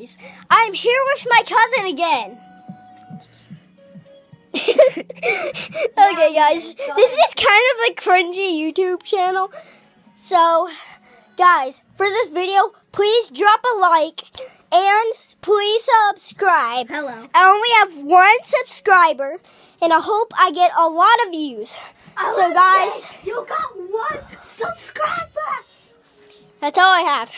guys, I'm here with my cousin again. okay, guys, this is kind of a cringy YouTube channel. So, guys, for this video, please drop a like and please subscribe. Hello. I only have one subscriber, and I hope I get a lot of views. I So, guys- you got one subscriber. That's all I have.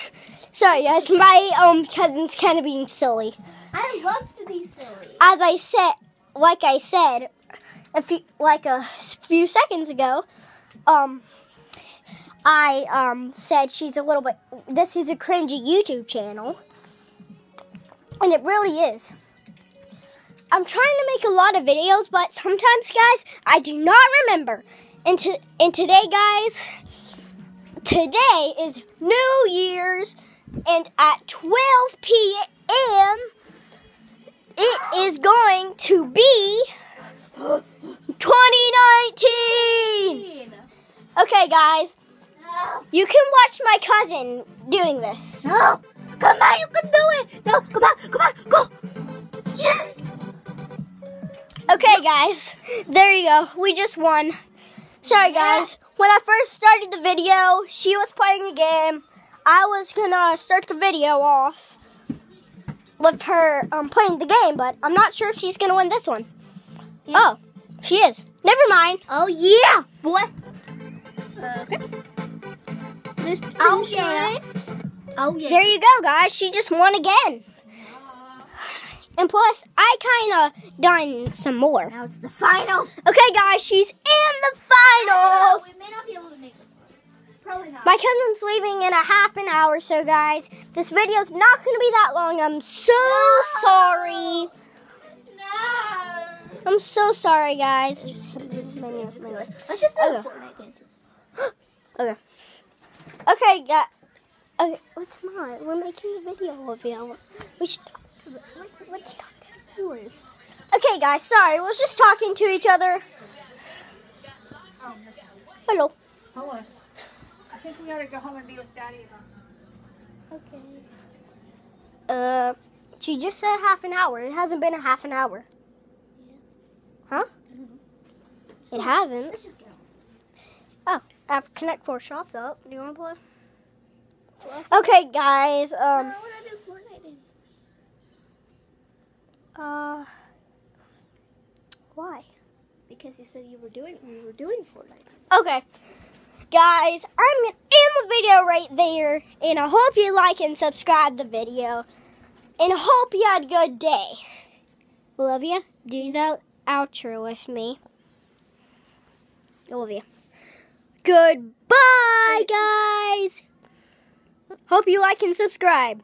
Sorry, guys, my um cousin's kind of being silly. I love to be silly. as I said, like I said, a few, like a few seconds ago, um, I um said she's a little bit. This is a cringy YouTube channel, and it really is. I'm trying to make a lot of videos, but sometimes, guys, I do not remember. And to and today, guys, today is New Year's, and at 12 p.m. It is going to be 2019. Okay, guys, you can watch my cousin doing this. No, come on, you can do it. No, come on, come on, go. Yes. Okay, guys, there you go. We just won. Sorry, guys. When I first started the video, she was playing a game. I was gonna start the video off with her um, playing the game, but I'm not sure if she's gonna win this one. Oh, she is. Never mind. Oh yeah, boy. Okay. Oh yeah. Oh yeah. There you go, guys. She just won again. And plus, I kind of done some more. Now it's the finals. Okay, guys, she's in the finals. My cousin's leaving in a half an hour, so guys, this video's not going to be that long. I'm so sorry. No. I'm so sorry, guys. Just Let's just do Okay. Fortnite dances. Okay. Okay, guys. Okay, let's not. We're making a video of you. We should talk to the. Let's talk to the viewers. Okay, guys. Sorry, we're just talking to each other. Oh. Hello. Hello. I think we gotta go home and be with Daddy. Okay. Uh, she just said half an hour. It hasn't been a half an hour. Huh? It hasn't. Let's just go. Oh, I have Connect Four shots up. Do you want to play? Okay, guys. Um. I want to do Fortnite dances. Uh. Why? Because you said you were doing we were doing Fortnite. Okay. Guys, I'm in the video right there, and I hope you like and subscribe the video, and hope you had a good day. Love you. Do the outro with me. Love you. Goodbye, guys. Hope you like and subscribe.